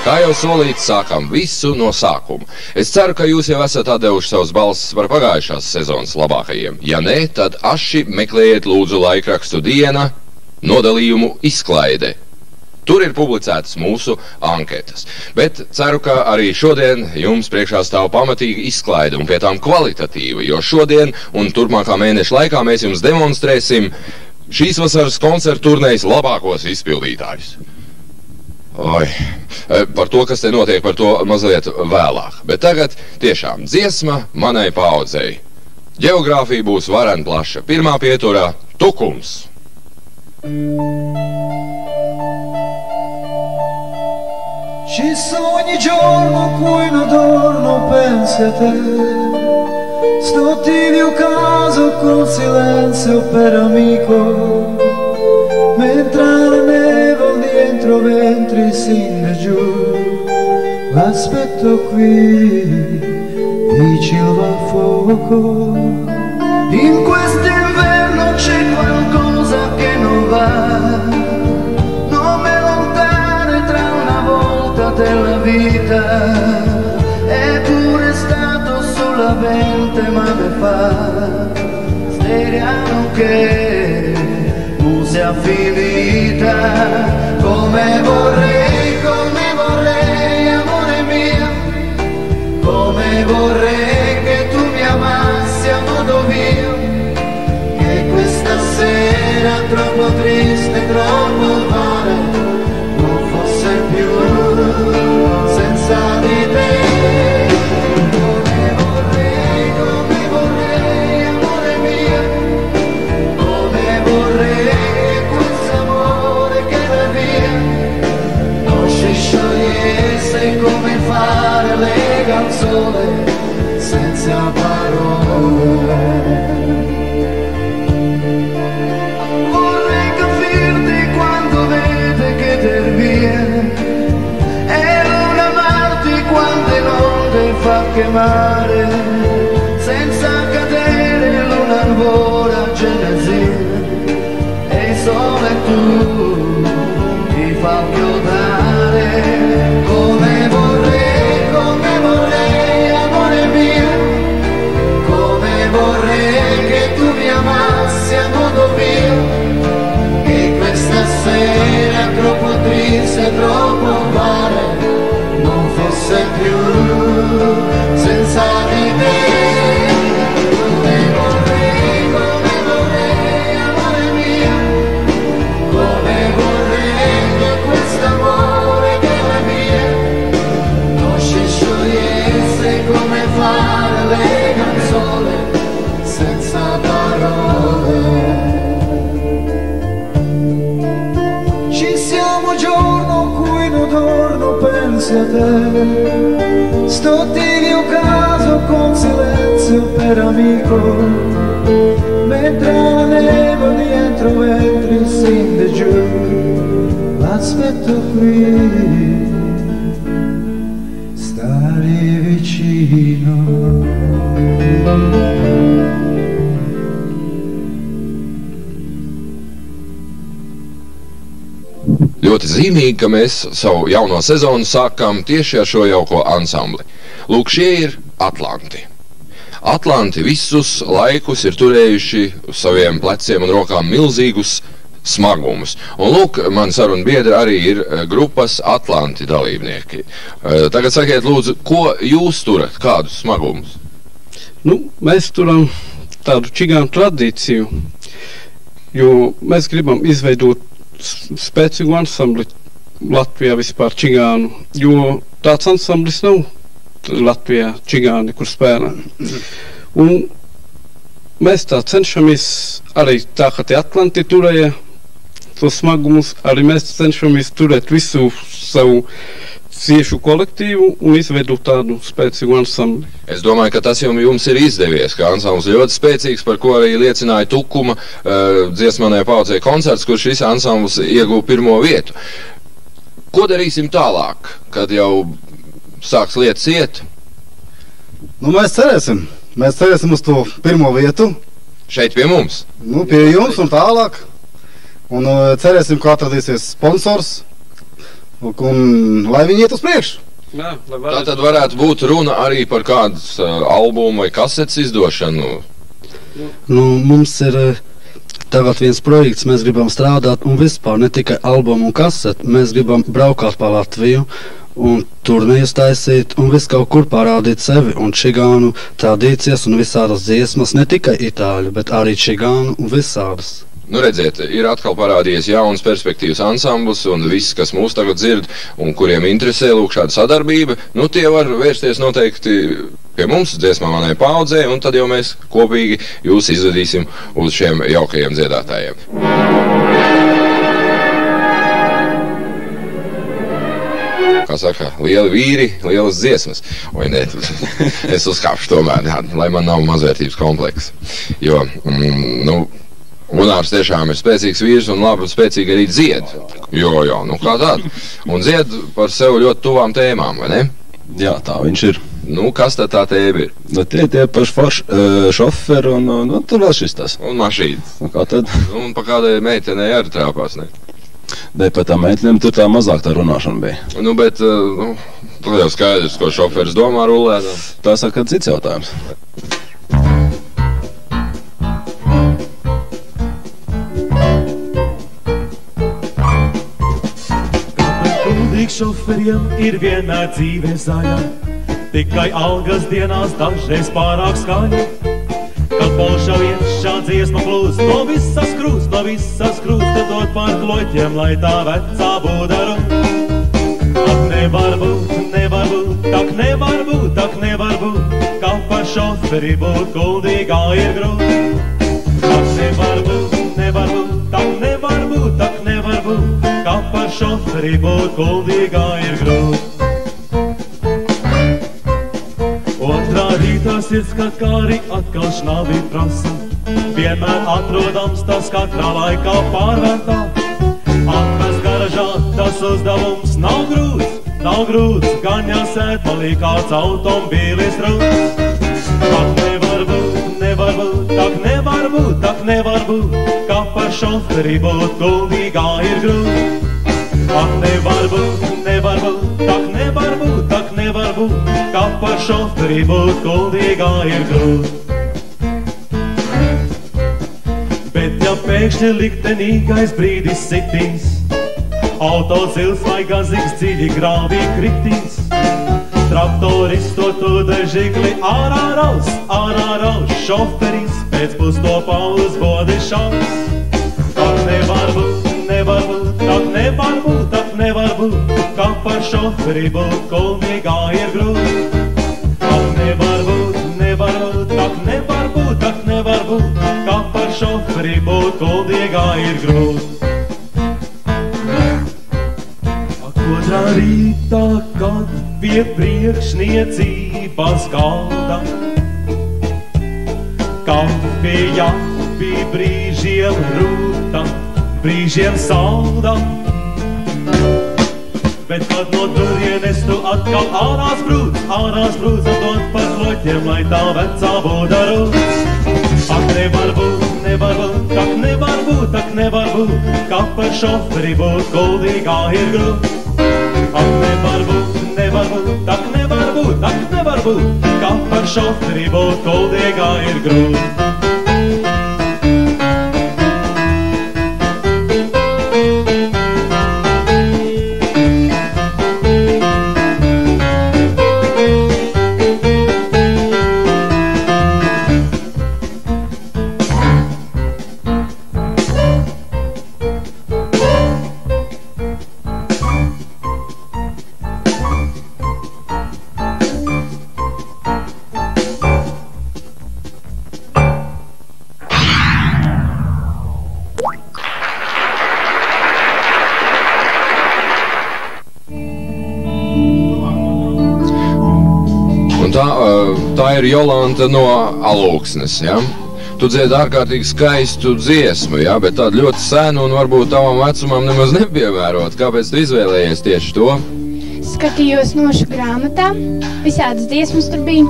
Kā jau solīts, sākam visu no sākuma. Es ceru, ka jūs jau esat devuši savus balsis par pagājušās sezonas labākajiem. Ja nē, tad aši meklējiet lūdzu laikrakstu diena nodalījumu izklaide. Tur ir publicētas mūsu anketas. Bet ceru, ka arī šodien jums priekšā stāv pamatīga izklaide un pie tām kvalitatīva, jo šodien un turpmākā mēneša laikā mēs jums demonstrēsim šīs vasaras koncertu turnējas labākos izpildītājus. Oi, e, par to, kas te notiek, par to mazliet vēlāk. Bet tagad tiešām dziesma manai paudzei. Geogrāfija būs varen plaša. Pirmā pieturā - tukums. Ci ogni giorno cui non dormo pensi a te Sto tibio caso col silenzio per amico Mentre giù. L'aspetto qui vicino al fuoco. In quest'inverno c'è qualcosa che non va. Della vita. È pure stato solamente ma me fa. Steriamo che non sia finita come vorrei, vorrei che tu mi amassi a modo mio che questa sera troppo triste, troppo male senza fa chiamare senza cadere l'una ancora genesia e il sole tu ti fa chiodare come vorrei, come vorrei amore mio. Come vorrei che tu mi amassi a modo mio. Che questa sera troppo triste, troppo Amen. Silenzio per amico Mentre la neve dietro ventri scende giù L'aspetto qui Stare vicino Ļoti zīmīgi, ka mēs savu jauno sezonu sākam tieši ar šo jauko ansambli. Lūk, šie ir Atlanti. Atlanti visus laikus ir turējuši uz saviem pleciem un rokām milzīgus smagumus. Un lūk, man saruna biedri arī ir eh, grupas Atlanti dalībnieki. Eh, Tagad sakiet, lūdzu, ko jūs turat, kādus smagumus? Nu, mēs turam tādu čigānu tradīciju, jo mēs gribam izveidot spēcīgu ansambli Latvijā vispār čigānu, jo tāds ansamblis nav Latvijā čigāni, kur spēlē. Un mēs tā cenšamies arī tā, ka tie Atlanti turēja tos smagumus, arī mēs cenšamies turēt visu savu ciešu kolektīvu un izveidot tādu spēcīgu ansambli. Es domāju, ka tas jau jums ir izdevies, ka ansamblis ļoti spēcīgs, par ko arī liecināja Tukuma uh, dziesmanē paudzē koncerts, kur šis ansamblis ieguva pirmo vietu. Ko darīsim tālāk, kad jau sāks lietas iet? Nu, mēs cerēsim. Mēs cerēsim uz to pirmo vietu, Šeit pie mums. nu, pie jums un tālāk. Un uh, cerēsim, ka atradīsies sponsors, un lai viņi iet uz priekšu. Jā, lai Tā tad varētu būt runa arī par kādu uh, albumu vai kasetes izdošanu. Nu, mums ir eh, tagad viens projekts, mēs gribam strādāt un vispār ne tikai albumu un kaseti. Mēs gribam braukāt pa Latviju un turnīrus taisīt un visu kaut kur parādīt sevi un čigānu tradīcijas un visādas dziesmas, ne tikai itāļu, bet arī čigānu un visādas. Nu, redziet, ir atkal parādījies jauns perspektīvas ansamblis, un viss, kas mūs tagad dzird, un kuriem interesē lūk šāda sadarbība, nu, tie var vērsties noteikti pie mums, dziesmā manai paudzē, un tad jau mēs kopīgi jūs izvedīsim uz šiem jaukajiem dziedātājiem. Kā saka, lieli vīri, lielas dziesmas. Vai ne? es uzkāpšu tomēr, lai man nav mazvērtības komplekss. Jo, mm, nu, Gunārs tiešām ir spēcīgs vīrs un labi spēcīgi arī dzied. Jo, jo, nu kā tāda. Un dzied par sev ļoti tuvām tēmām, vai ne? Jā, tā viņš ir. Nu, kas tad tā tēma ir? Nu, tie tie paši forši uh, šoferi un, un, un tur vēl šis tas. Un mašīnas. Nu, kā tad? Un pa kādai meitenei arī trāpās, ne? Dēļ pat tām meitenēm tur tā mazāk tā runāšana bija. Nu, bet, uh, nu, tur jau skaidrs, ko šoferis domā rulētā. Tā saka, cits jautājums. Gudīgi šoferiem ir vienā dzīve zaļa, tikai algas dienās dažreiz pārāk skaļa. Kad polša vienšā dziesma plūst, no visas krūst, no visas krūst, dod pār kloķiem, lai tā vecā būdaru. Ak, nevar būt, nevar būt, tak nevar būt, tak nevar būt, kā par šoferi būt kuldīgā ir grūti. Tak nevar būt, nevar būt, tak nevar būt, tak nevar būt, kā par šoferi būt kuldīgā ir grūti. Sirds kā kāri atkal šnabi prasa, vienmēr atrodams tas katrā laikā pārvērtā. Atrast garažā tas uzdevums nav grūts, nav grūts, gan jāsēt palī kāds automobīlis rūts. Tak nevar būt, nevar būt, tak nevar būt, tak nevar būt, kā par šoferi būt kuldīgā ir grūti. Ak, nevar būt, nevar būt, tak nevar būt, tak nevar būt, kā par šoferi būt kuldīgā ir grūti. Bet ja pēkšņi liktenīgais brīdis sitīs, auto zils vai gazīgs dziļi grāvī kritīs, traktoris to tu dežigli ārā raus, ārā raus, šoferis pēc pustopā uz bodi šaus. Šoferi būt kuldīgā ir grūti. Tak nevar būt, nevar būt, tak nevar būt, tak nevar būt, kā par šoferi būt kuldīgā ir grūti. Ak, Otrā rītā, kad pie priekšniecības galda Kafija bija brīžiem rūta, brīžiem salda Bet kad no turienes tu atkal ārā sprūd, ārā sprūd, dot par kloķiem, lai tā vecā būda rūts. Ak, nevar būt, nevar būt, tak nevar būt, tak nevar būt, kā par šoferi būt kuldīgā ir grūti. Ak, nevar būt, nevar būt, tak nevar būt, tak nevar būt, kā par šoferi būt kuldīgā ir grūti. Tā, uh, tā ir Jolanta no Alūksnes, ja? Tu dziedi ārkārtīgi skaistu dziesmu, ja? bet tādu ļoti senu un varbūt tavam vecumam nemaz nepiemērot. Kāpēc tu izvēlējies tieši to? Skatījos nošu grāmatā, visādas dziesmas tur bija.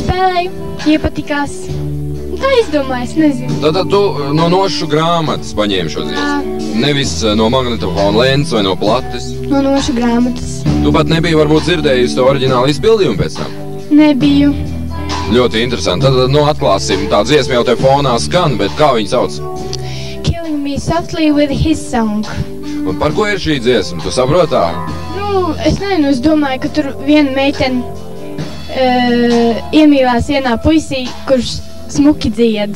Spēlēju, iepatikās. Tā izdomāju, es nezinu. Tad, tad tu eh, no nošu grāmatas paņēmi šo dziesmu. Nevis eh, no magnetofona lentes vai no plates. No nošu grāmatas. Tu pat nebija varbūt dzirdējusi to oriģinālu izpildījumu pēc tam. Nebiju. Ļoti interesanti. Tad, tad nu, atklāsim. Tā dziesma jau te fonā skan, bet kā viņi sauc? Killing me softly with his song. Un par ko ir šī dziesma? Tu saproti tā? Nu, es nezinu, es domāju, ka tur viena meitene uh, iemīlās vienā puisī, kurš Sen åker.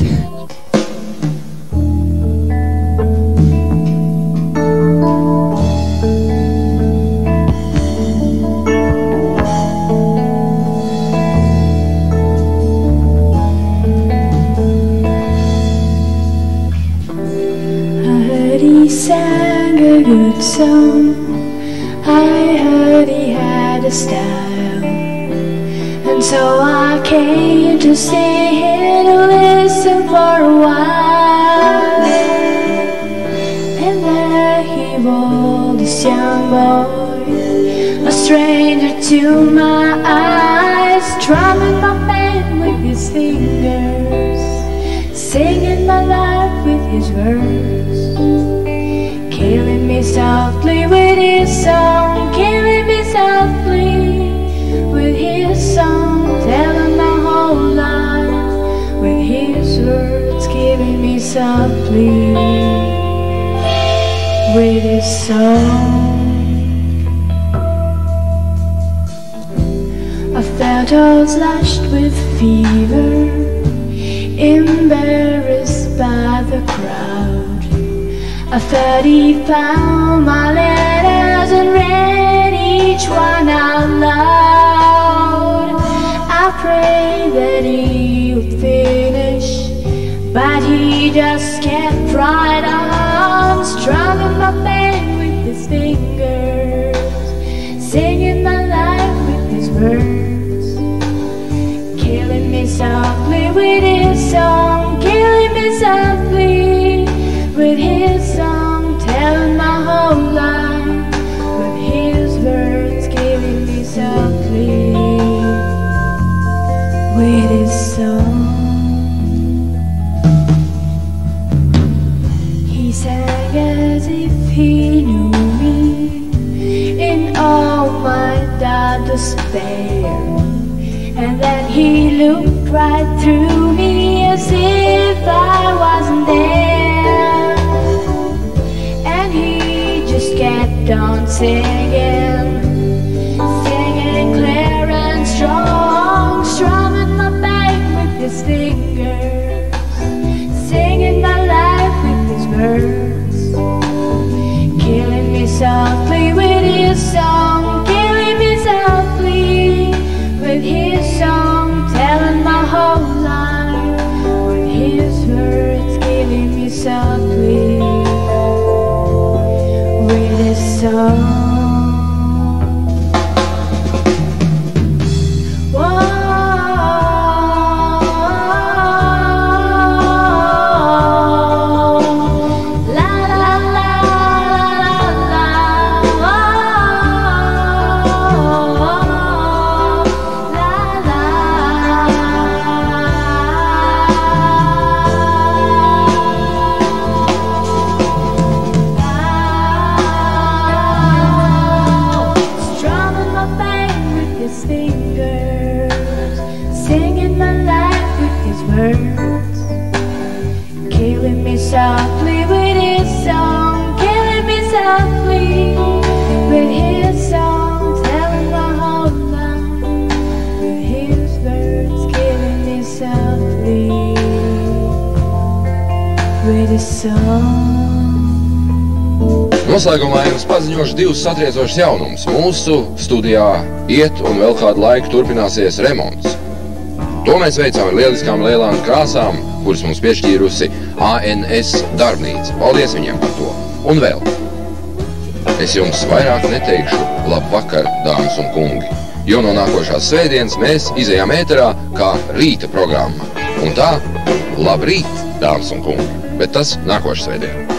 There he was, this young boy, a stranger to my eyes, drumming my band with his fingers, singing my life with his words, killing me softly with his song, killing me softly with his song, telling my whole life with his words, killing me softly with his song. I felt all slashed with fever, embarrassed by the crowd. I thought he found my letters and read each one out loud. I prayed that he would finish, but he just kept right on, strumming my band with his fingers, singing my life with his words, killing me softly with his And then he looked right through me as if I wasn't there. And he just kept on singing, singing clear and strong, strumming my back with his fingers, singing my life with his words, killing me softly Noslēgumā jums paziņošu divus satriecošus jaunumus. Mūsu studijā iet un vēl kādu laiku turpināsies remonts. To mēs veicām ar lieliskām lielām krāsām, kuras mums piešķīrusi ANS darbnīca. Paldies viņiem par to. Un vēl. Es jums vairāk neteikšu labvakar, dāmas un kungi, jo no nākošās svētdienas mēs izējām ēterā kā rīta programma. Un tā, labrīt, dāmas un kungi, bet tas nākošais svētdien.